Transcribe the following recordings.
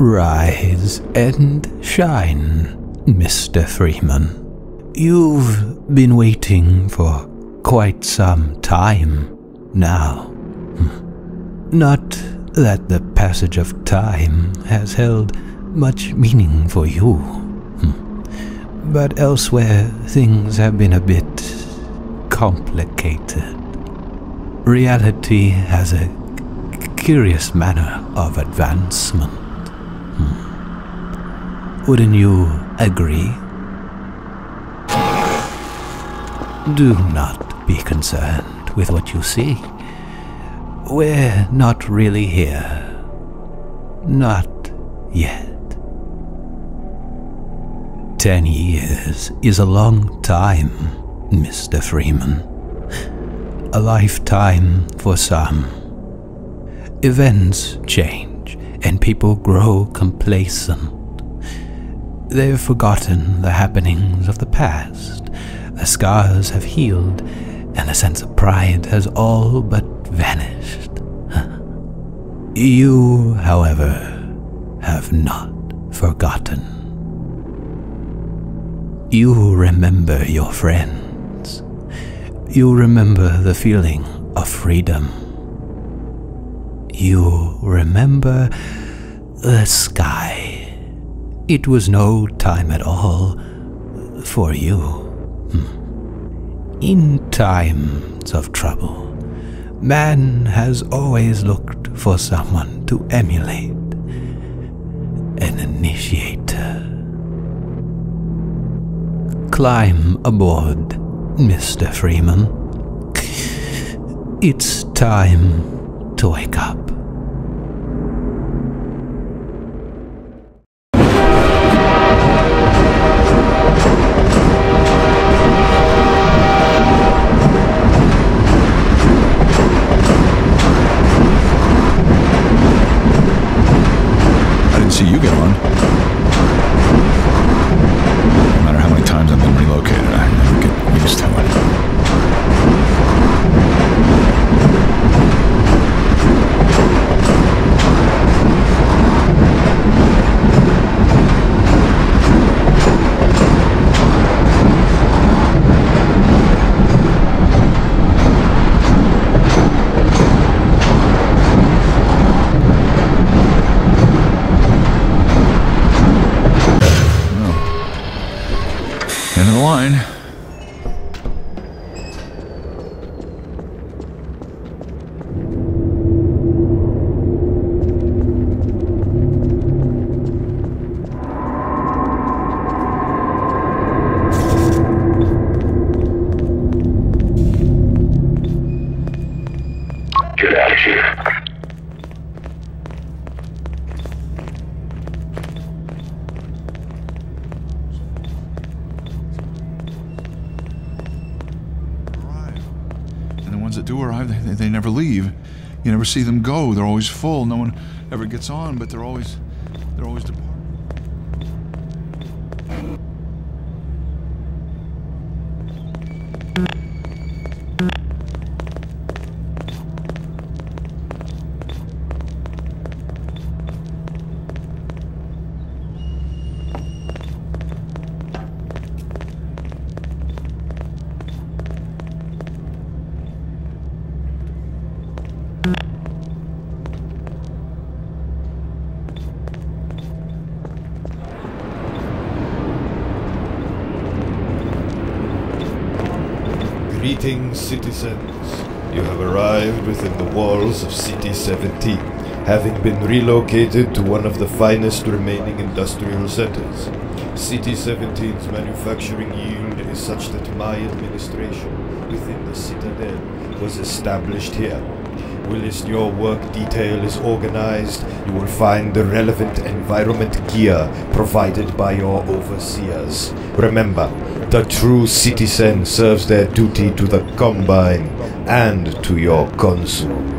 Rise and shine, Mr. Freeman. You've been waiting for quite some time now. Hmm. Not that the passage of time has held much meaning for you. Hmm. But elsewhere, things have been a bit complicated. Reality has a curious manner of advancement. Wouldn't you agree? Do not be concerned with what you see. We're not really here. Not yet. Ten years is a long time, Mr. Freeman. A lifetime for some. Events change and people grow complacent. They've forgotten the happenings of the past. The scars have healed, and the sense of pride has all but vanished. You, however, have not forgotten. You remember your friends. You remember the feeling of freedom. You remember the sky it was no time at all for you. In times of trouble, man has always looked for someone to emulate, an initiator. Climb aboard, Mr. Freeman. It's time to wake up. They're always full. No one ever gets on, but they're always they're always departing. Greetings, citizens. You have arrived within the walls of City 17, having been relocated to one of the finest remaining industrial centers. City 17's manufacturing yield is such that my administration within the Citadel was established here. Whilst your work detail is organized, you will find the relevant environment gear provided by your overseers. Remember, The true citizen serves their duty to the Combine and to your consul.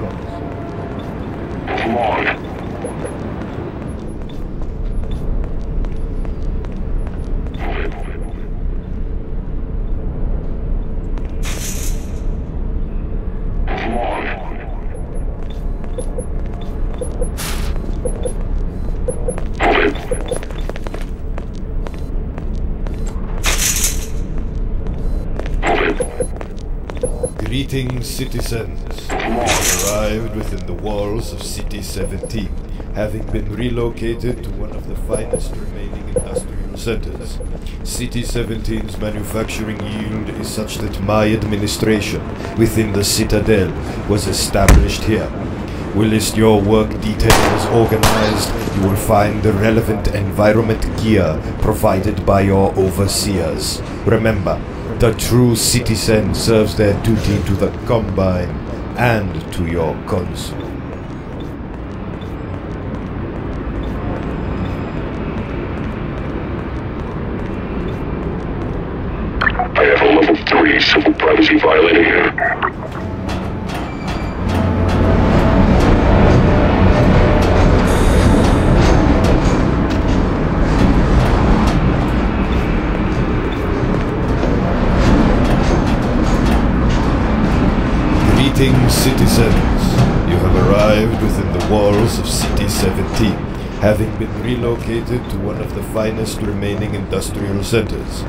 Greetings, citizens. Have arrived within the walls of City 17, having been relocated to one of the finest remaining industrial centers. City 17's manufacturing yield is such that my administration within the Citadel was established here. We list your work details organized. You will find the relevant environment gear provided by your overseers. Remember, the true citizen serves their duty to the Combine and to your consul. Having been relocated to one of the finest remaining industrial centers.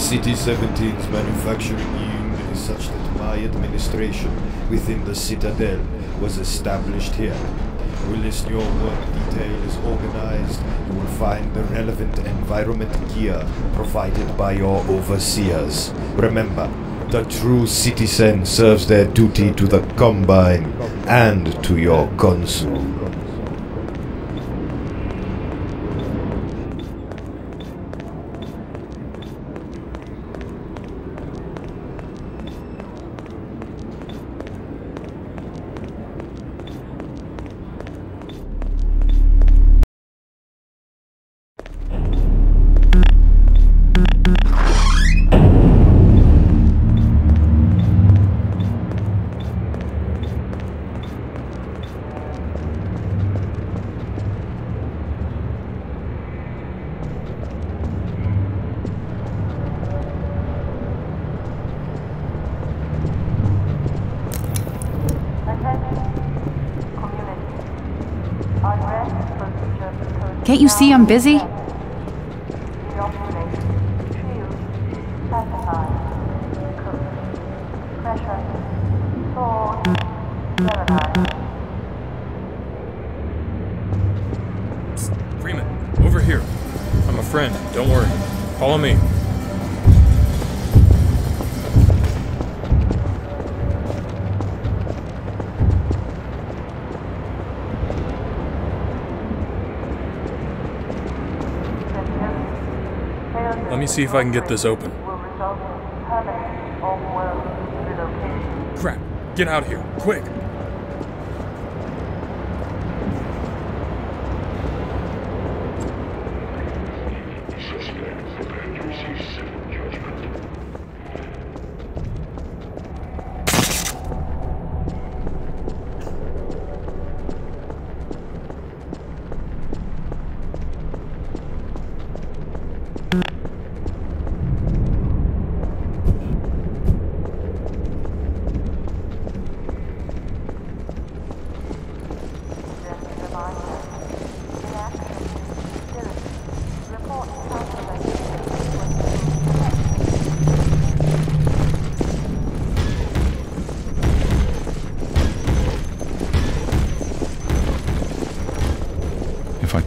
City 17's manufacturing yield is such that my administration within the Citadel was established here. We list your work details organized. You will find the relevant environment gear provided by your overseers. Remember, the true citizen serves their duty to the Combine and to your consul. I'm busy? Freeman, over here. I'm a friend. Don't worry. Follow me. Me see if I can get this open. Crap. Get out of here. Quick.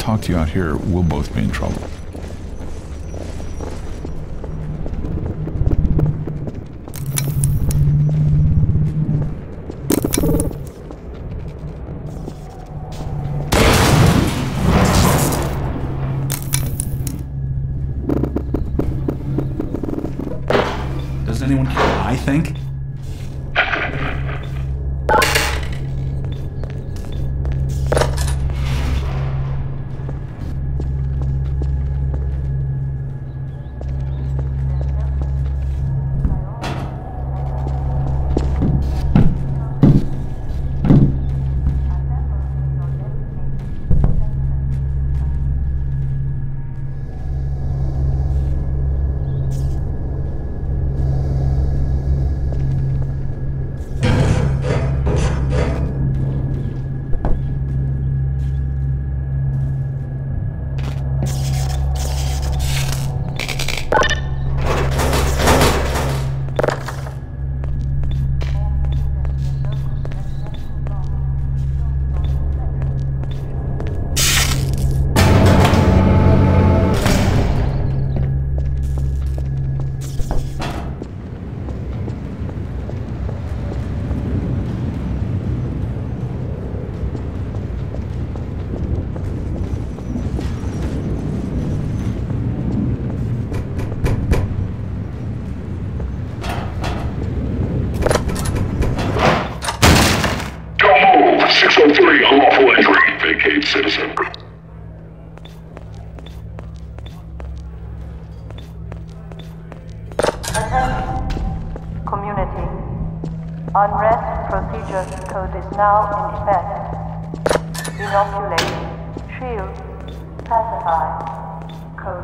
Talk to you out here, we'll both be in trouble.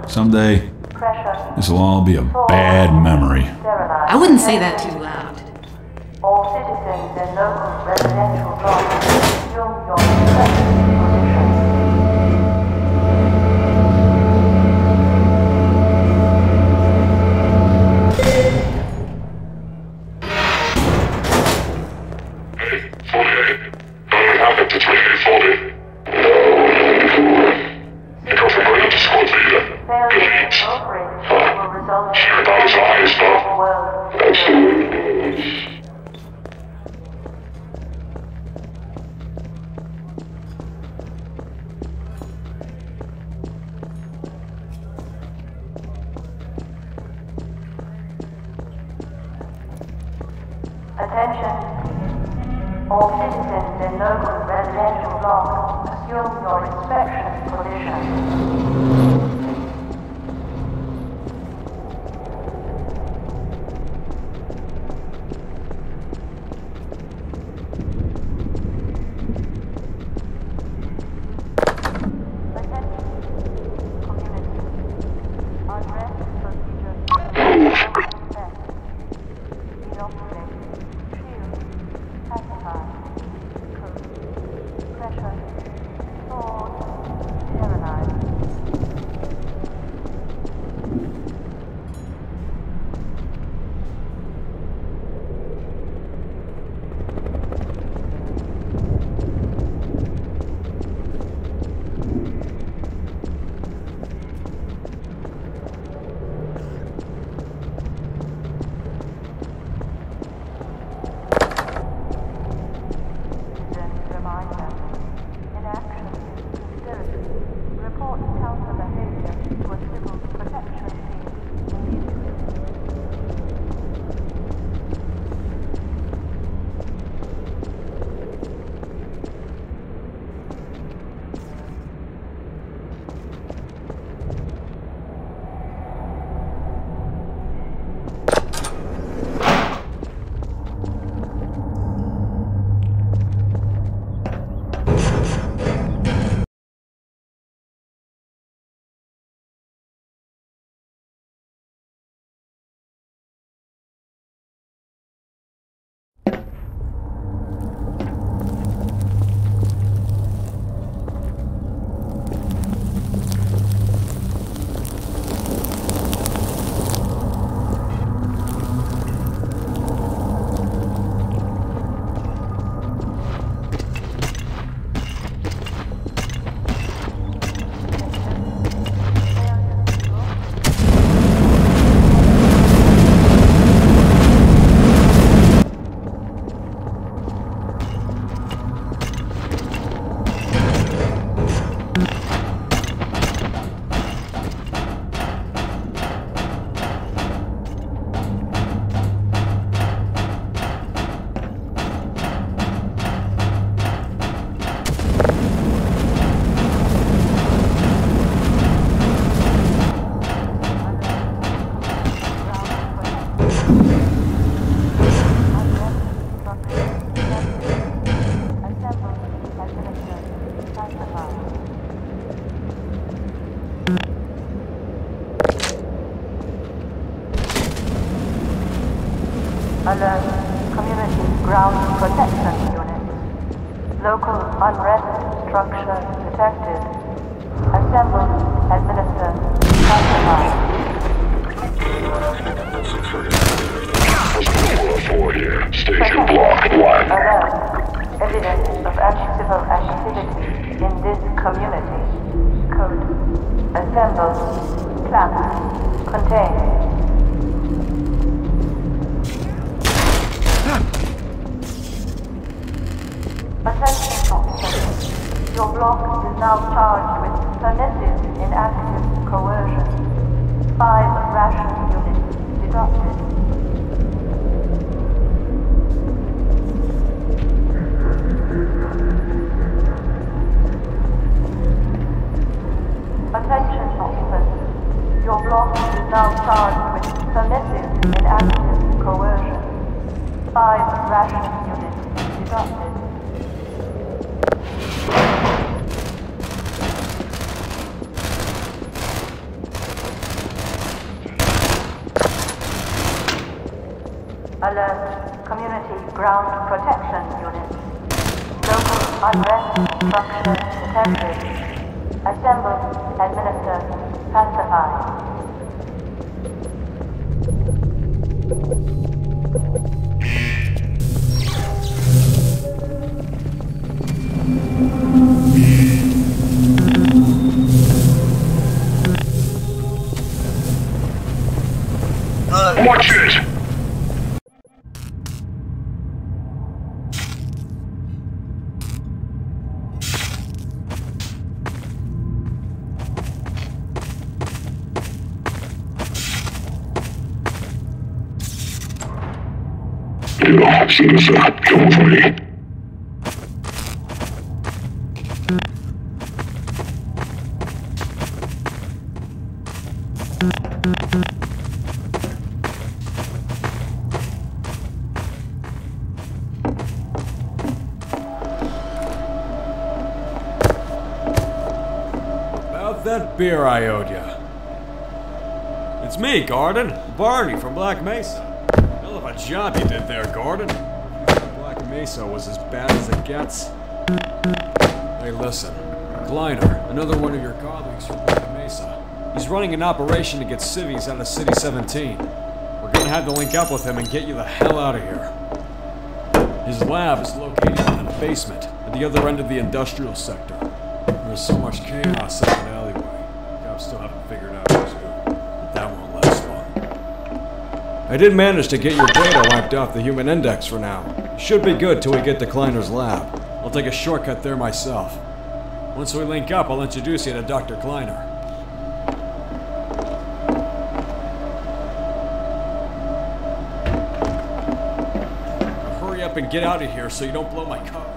Someday, this will all be a bad memory. I wouldn't say that too loud. All citizens and local residential Ground Protection Unit. Local unrest structure detected. Assemble, administer, pacify. Citizen. About that beer I owed you. It's me, Gordon. Barney from Black Mesa. Hell of a job you did there, Gordon. Mesa was as bad as it gets. Hey, listen. Kleiner, another one of your colleagues from Black Mesa. He's running an operation to get civvies out of City 17. We're gonna have to link up with him and get you the hell out of here. His lab is located in the basement at the other end of the industrial sector. There's so much chaos in that alleyway. Cops still haven't figured out who's who, but that won't last long. I did manage to get your data wiped off the human index for now. Should be good till we get to Kleiner's lab. I'll take a shortcut there myself. Once we link up, I'll introduce you to Dr. Kleiner. Hurry up and get out of here so you don't blow my cover.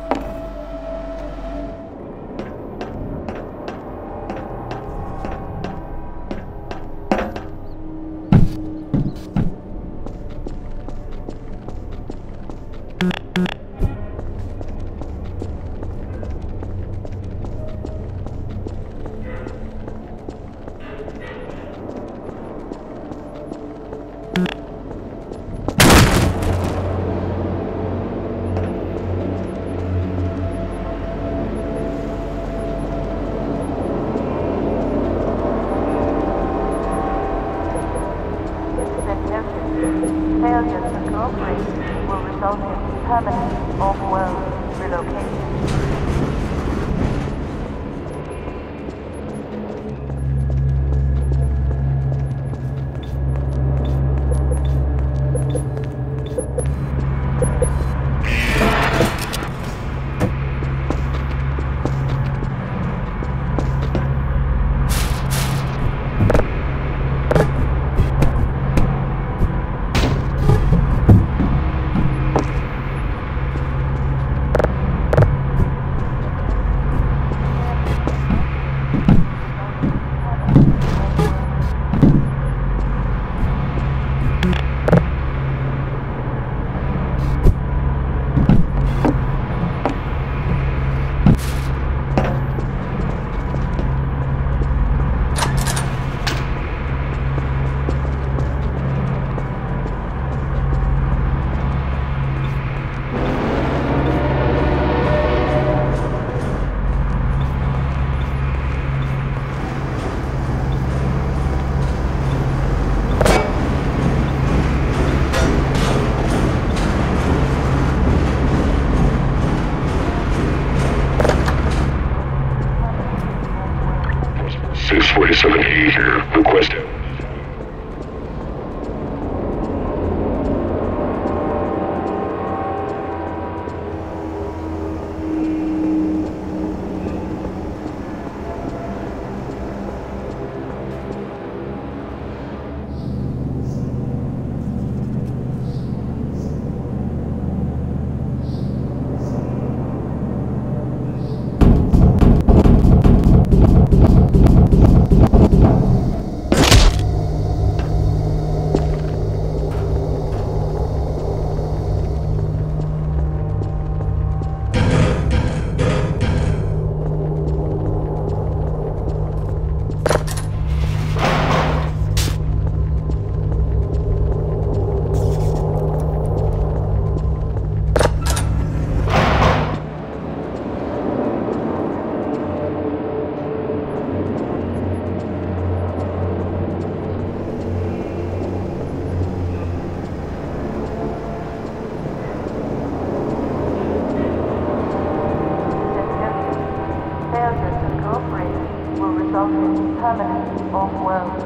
Off-world relocation.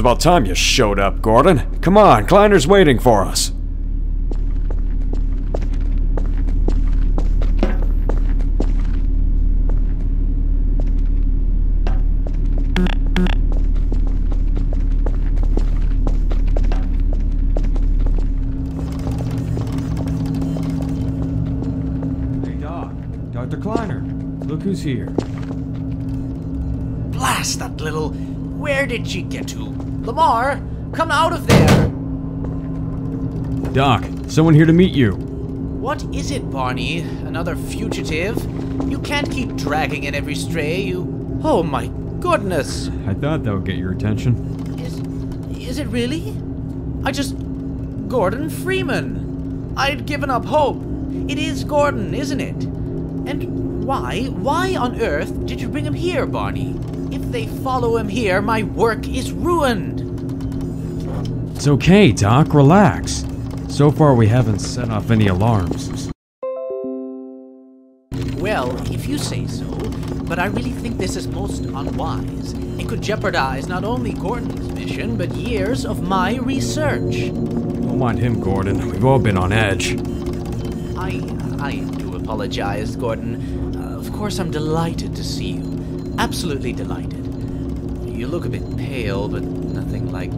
It's about time you showed up, Gordon. Come on, Kleiner's waiting for us. Hey, Doc. Dr. Kleiner. Look who's here. Blast that little. Where did she someone here to meet you. What is it, Barney? Another fugitive? You can't keep dragging in every stray, you. Oh my goodness! I thought that would get your attention. Is. Is it really? I just. Gordon Freeman! I'd given up hope. It is Gordon, isn't it? And why, why on earth did you bring him here, Barney? If they follow him here, my work is ruined. It's okay, Doc. Relax. So far, we haven't set off any alarms. Well, if you say so, but I really think this is most unwise. It could jeopardize not only Gordon's mission, but years of my research. Don't mind him, Gordon. We've all been on edge. I. I do apologize, Gordon. Uh, of course, I'm delighted to see you. Absolutely delighted. You look a bit pale, but nothing like.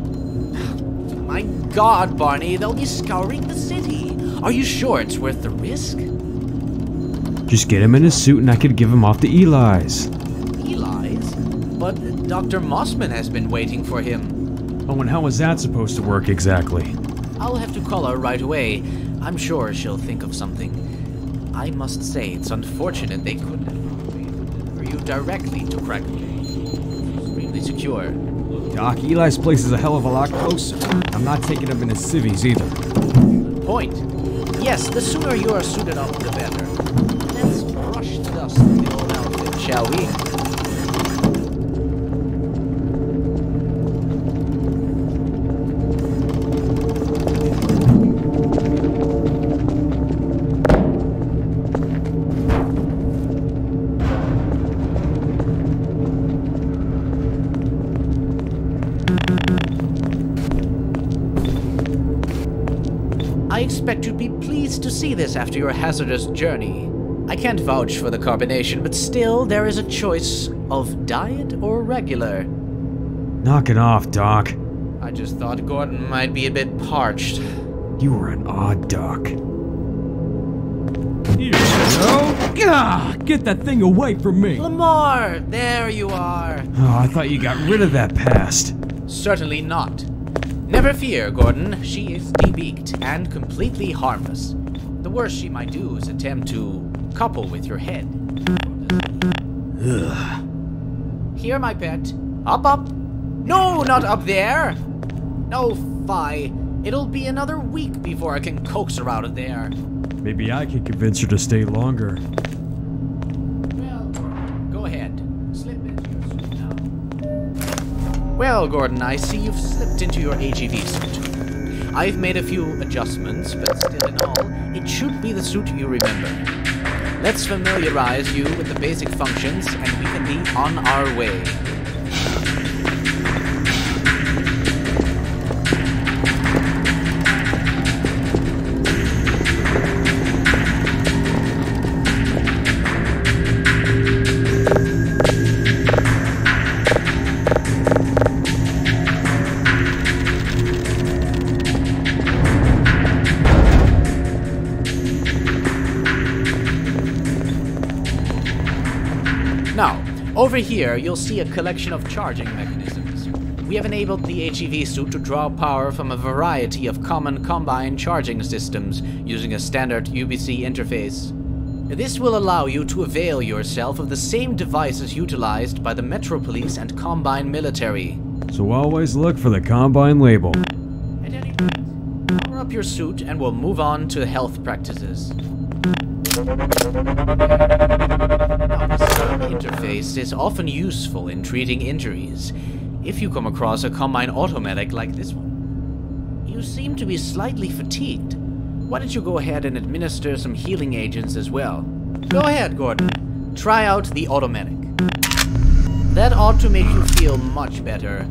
My god, Barney, they'll be scouring the city. Are you sure it's worth the risk? Just get him in his suit and I could give him off to Eli's. Eli's? But Dr. Mossman has been waiting for him. Oh, and how is that supposed to work exactly? I'll have to call her right away. I'm sure she'll think of something. I must say, it's unfortunate they couldn't have found a way to deliver you directly to Bay. Extremely secure. Doc, Eli's place is a hell of a lot closer. I'm not taking him in his civvies either. Point. Yes, the sooner you are suited up, the better. Let's brush dust the old outfit, shall we? See this after your hazardous journey. I can't vouch for the carbonation, but still, there is a choice of diet or regular. Knock it off, Doc. I just thought Gordon might be a bit parched. You were an odd duck. Gah! Get that thing away from me! Lamar! There you are! Oh, I thought you got rid of that past. Certainly not. Never fear, Gordon. She is debeaked and completely harmless. Worst she might do is attempt to couple with your head. Here, my pet. Up, up. No, not up there. No, fie. It'll be another week before I can coax her out of there. Maybe I can convince her to stay longer. Well, go ahead. Slip into your suit now. Well, Gordon, I see you've slipped into your HEV suit. I've made a few adjustments, but still in all, it should be the suit you remember. Let's familiarize you with the basic functions, and we can be on our way. Over here, you'll see a collection of charging mechanisms. We have enabled the HEV suit to draw power from a variety of common combine charging systems using a standard UBC interface. This will allow you to avail yourself of the same devices utilized by the Metro Police and Combine military. So always look for the Combine label. At any rate, power up your suit and we'll move on to health practices. Interface is often useful in treating injuries. If you come across a Combine automatic like this one, you seem to be slightly fatigued. Why don't you go ahead and administer some healing agents as well? Go ahead, Gordon. Try out the automatic. That ought to make you feel much better.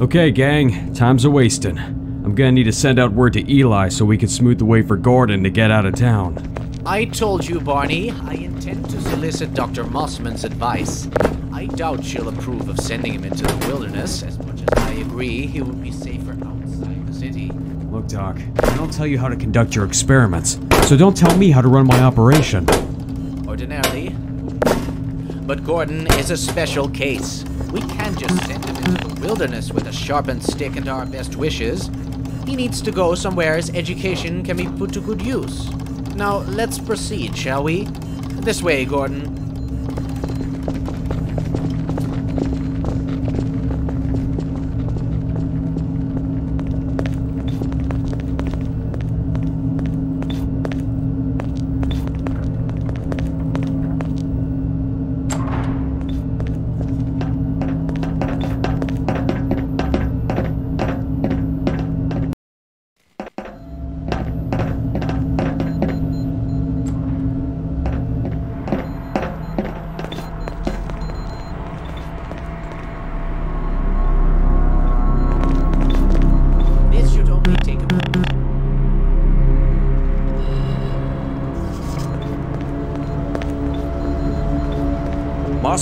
Okay, gang, time's a wasting. I'm gonna need to send out word to Eli so we can smooth the way for Gordon to get out of town. I told you, Barney, I intend to solicit Dr. Mossman's advice. I doubt she'll approve of sending him into the wilderness, as much as I agree he would be safer outside the city. Look, Doc, I don't tell you how to conduct your experiments, so don't tell me how to run my operation. Ordinarily. But Gordon is a special case. We can't just send him into the wilderness with a sharpened stick and our best wishes. He needs to go somewhere his education can be put to good use. Now, let's proceed, shall we? This way, Gordon.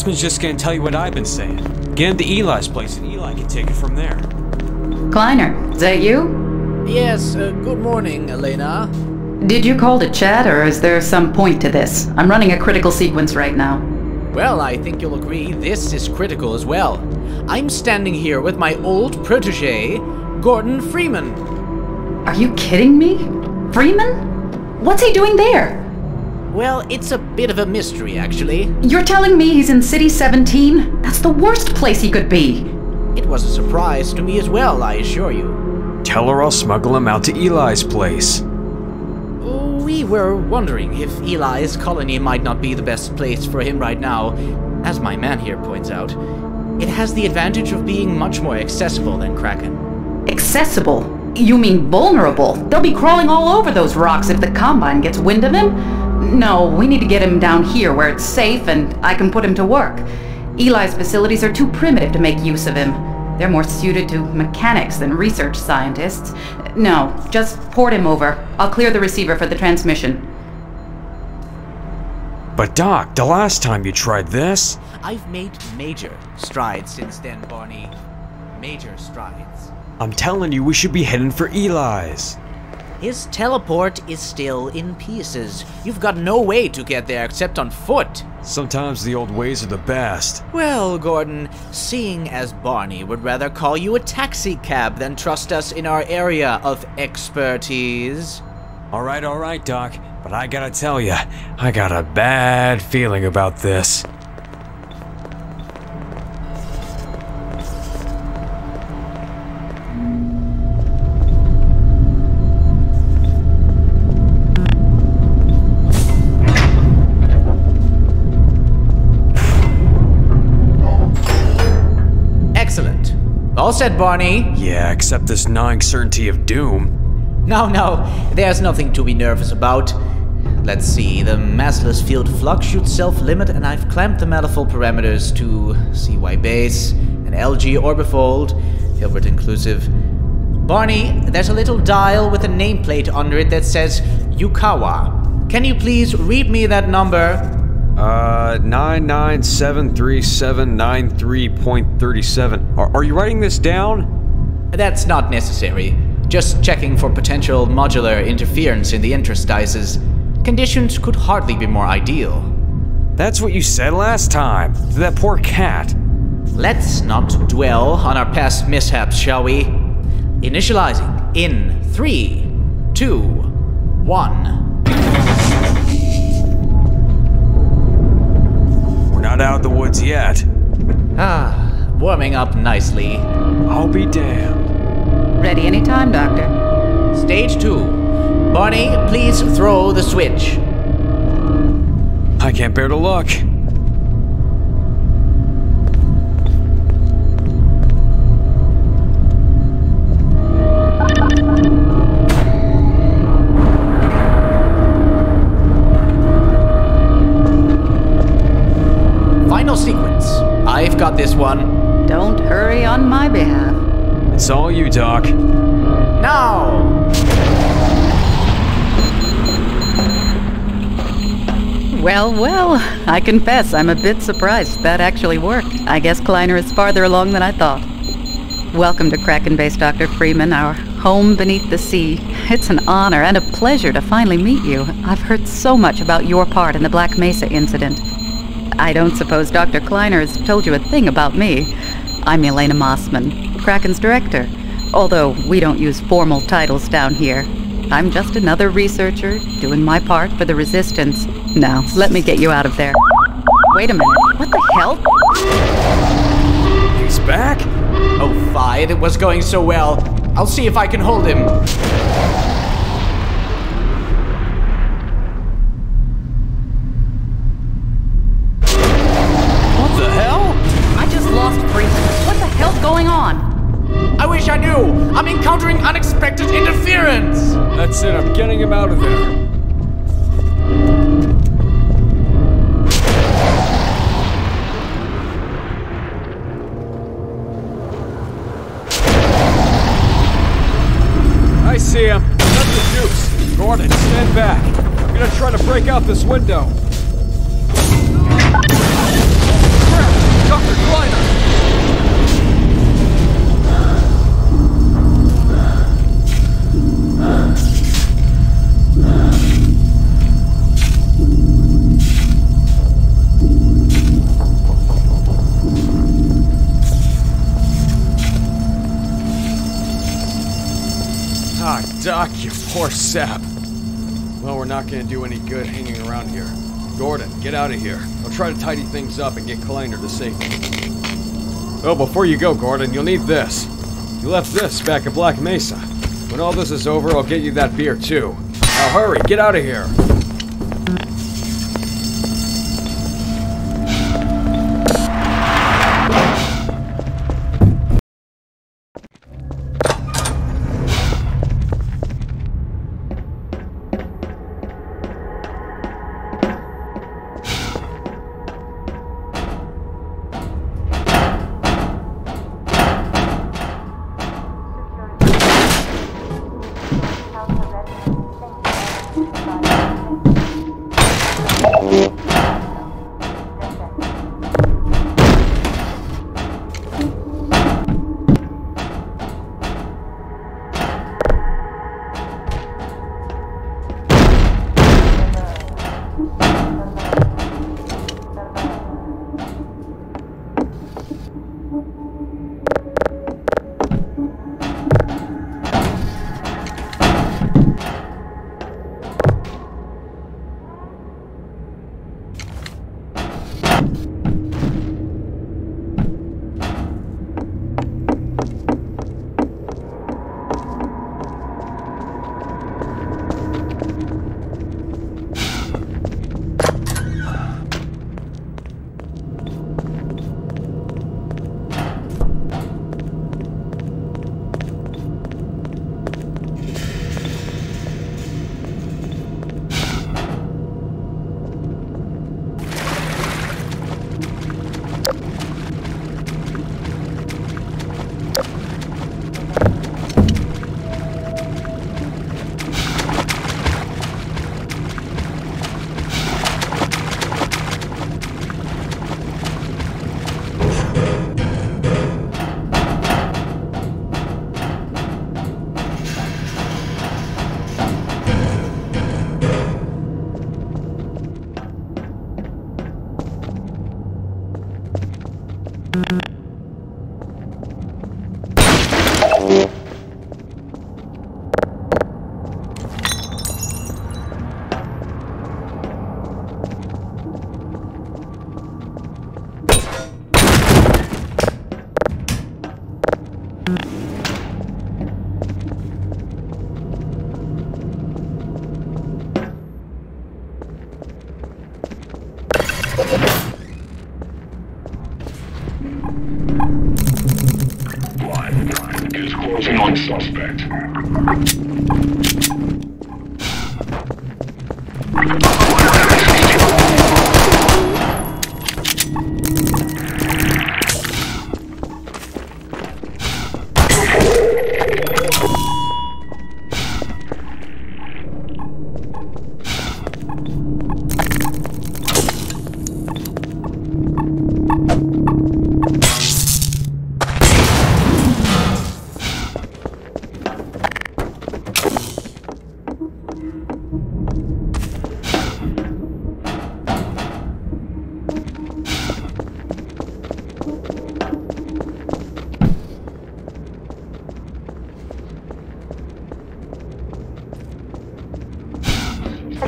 Mossman's just gonna tell you what I've been saying. Get him to Eli's place and Eli can take it from there. Kleiner, is that you? Yes, uh, good morning, Elena. Did you call to chat, or is there some point to this? I'm running a critical sequence right now. Well, I think you'll agree this is critical as well. I'm standing here with my old protege, Gordon Freeman. Are you kidding me? Freeman? What's he doing there? Well, it's a bit of a mystery, actually. You're telling me he's in City 17? That's the worst place he could be. It was a surprise to me as well, I assure you. Tell her I'll smuggle him out to Eli's place. Oh, we were wondering if Eli's colony might not be the best place for him right now. As my man here points out, it has the advantage of being much more accessible than Kraken. Accessible? You mean vulnerable? They'll be crawling all over those rocks if the Combine gets wind of him? No, we need to get him down here where it's safe and I can put him to work. Eli's facilities are too primitive to make use of him. They're more suited to mechanics than research scientists. No, just port him over. I'll clear the receiver for the transmission. But Doc, the last time you tried this, I've made major strides since then, Barney. Major strides. I'm telling you we should be heading for Eli's. His teleport is still in pieces. You've got no way to get there except on foot. Sometimes the old ways are the best. Well, Gordon, seeing as Barney would rather call you a taxi cab than trust us in our area of expertise. Alright, alright, Doc, but I gotta tell you, I got a bad feeling about this. All set, Barney. Yeah, except this gnawing certainty of doom. No, no, there's nothing to be nervous about. Let's see, the massless field flux should self-limit, and I've clamped the manifold parameters to CY base and LG orbifold, Hilbert inclusive. Barney, there's a little dial with a nameplate under it that says Yukawa. Can you please read me that number? Uh, 9973793.37. Are, are you writing this down? That's not necessary. Just checking for potential modular interference in the interstices. Conditions could hardly be more ideal. That's what you said last time, to that poor cat. Let's not dwell on our past mishaps, shall we? Initializing in three, two, one. Not out of the woods yet. Ah, warming up nicely. I'll be damned. Ready anytime, Doctor. Stage two. Barney, please throw the switch. I can't bear to look. Final sequence. I've got this one. Don't hurry on my behalf. It's all you, Doc. No! Well, well, I confess I'm a bit surprised that actually worked. I guess Kleiner is farther along than I thought. Welcome to Kraken Base, Dr. Freeman, our home beneath the sea. It's an honor and a pleasure to finally meet you. I've heard so much about your part in the Black Mesa incident. I don't suppose Dr. Kleiner has told you a thing about me. I'm Elena Mossman, Kraken's director, although we don't use formal titles down here. I'm just another researcher doing my part for the Resistance. Now, let me get you out of there. Wait a minute. What the hell? He's back? Oh, fine. It was going so well. I'll see if I can hold him. Unexpected interference. That's it, I'm getting him out of there. I see him. That's the juice. Gordon, stand back. I'm gonna try to break out this window. Crap! Dr. Kleiner! Doc, you poor sap. Well, we're not gonna do any good hanging around here. Gordon, get out of here. I'll try to tidy things up and get Kleiner to safety. Oh, before you go, Gordon, you'll need this. You left this back at Black Mesa. When all this is over, I'll get you that beer, too. Now hurry, get out of here.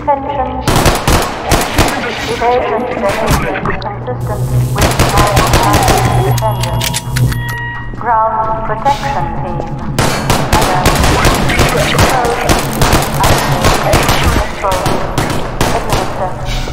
Attention. Evasion is consistent with normal defenders. Ground protection team. Code. Administer.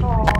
Oh.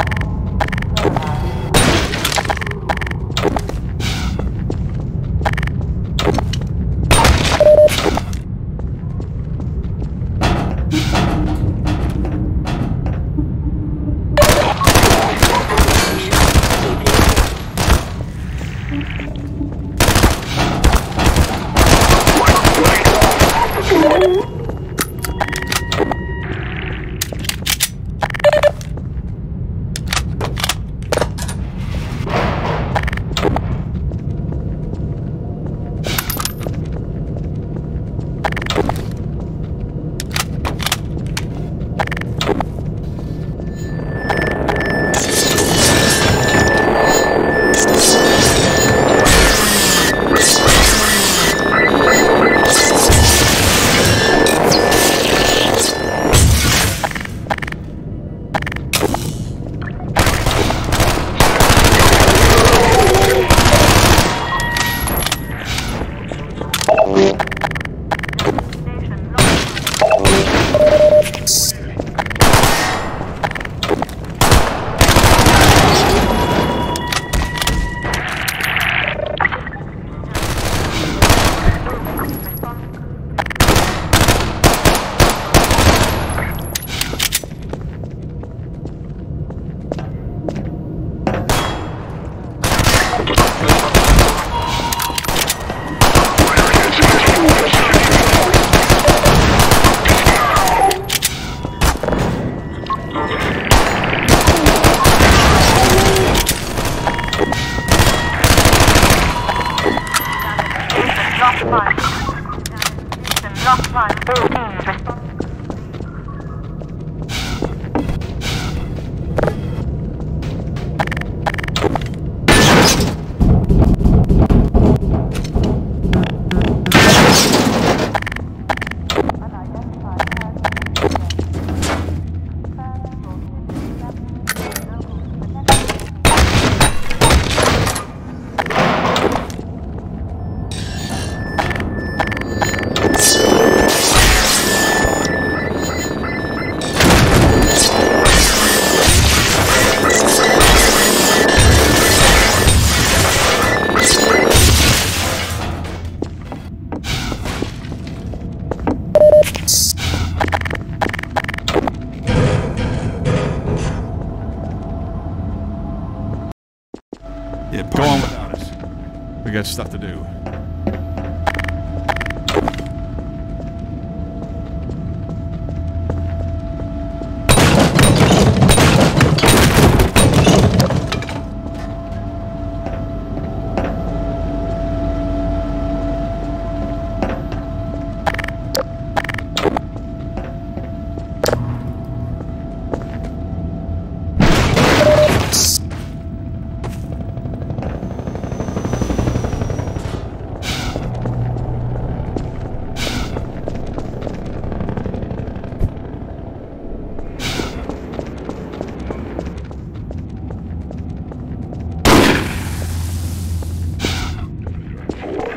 Yeah, go on without us. We got stuff to do.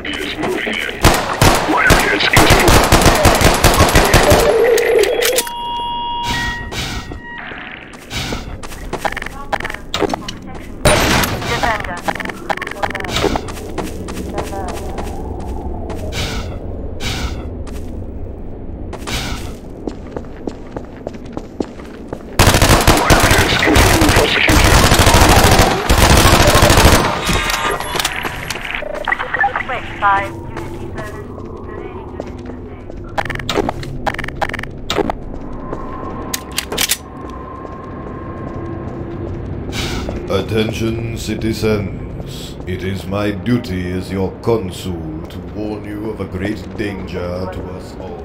is moving in. Wirehead schedule. Defender. Wirehead schedule. Prosecution. Quick, five. Unity service. Remaining units to stay. Attention, citizens. It is my duty as your consul to warn you of a great danger to us all.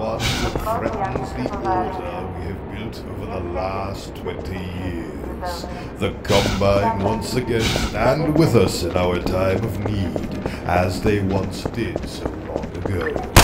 One that threatens the order we have built over the last 20 years. The Combine once again stand with us in our time of need, as they once did so long ago.